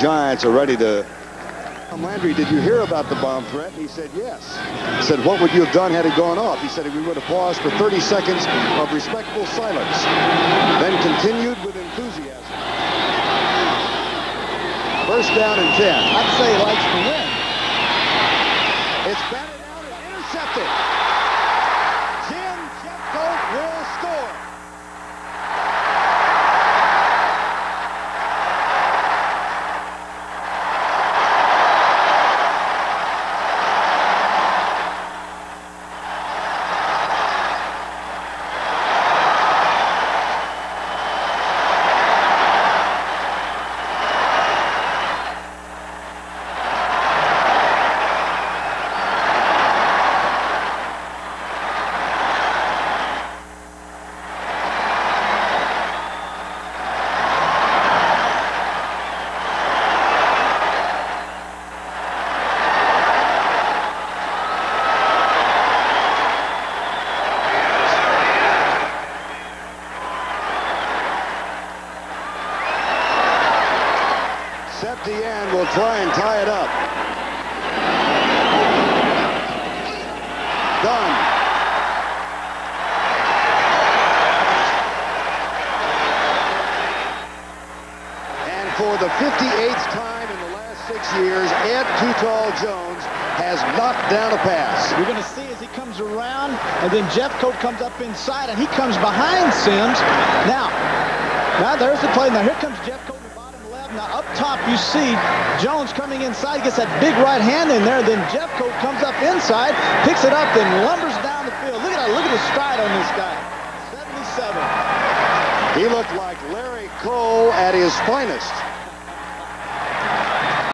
Giants are ready to. Landry, did you hear about the bomb threat? He said yes. He said, what would you have done had it gone off? He said we would have paused for 30 seconds of respectful silence, then continued with enthusiasm. First down and 10. I'd say he likes to win. Septien will try and tie it up. Done. And for the 58th time in the last six years, Ed Too-Tall Jones has knocked down a pass. You're going to see as he comes around, and then Jeff Jeffcoat comes up inside, and he comes behind Simms. Now, now there's the play. Now here comes bottom left. Now up top you see Jones coming inside, gets that big right hand in there. Then Jeffcoat comes up inside, picks it up, then lumbers down the field. Look at that. Look at the stride on this guy. 77. He looked like Larry Cole at his finest.